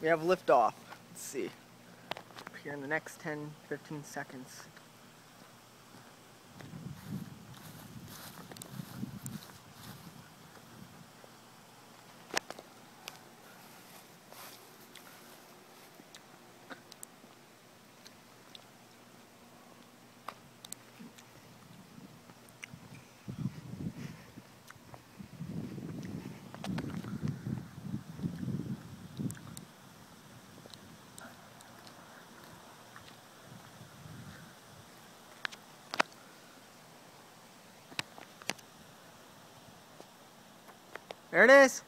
we have liftoff. Let's see. Up here in the next 10, 15 seconds. There it is.